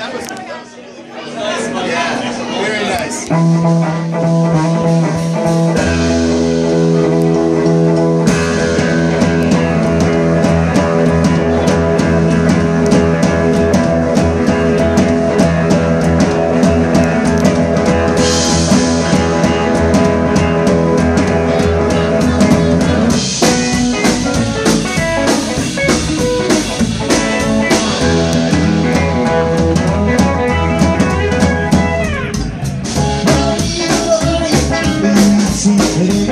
That was, that was nice. Yeah, very nice.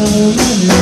oh so many